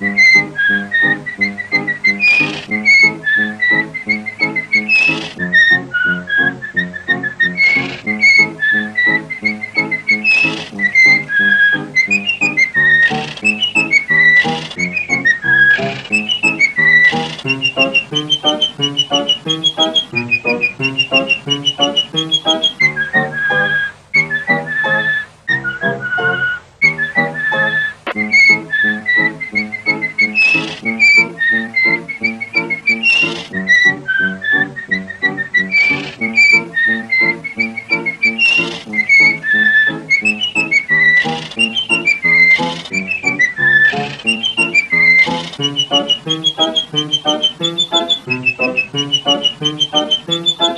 Música Música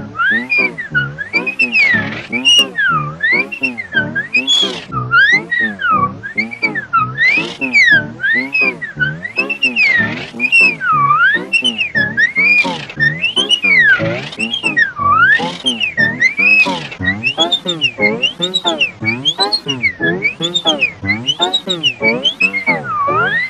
ha ha!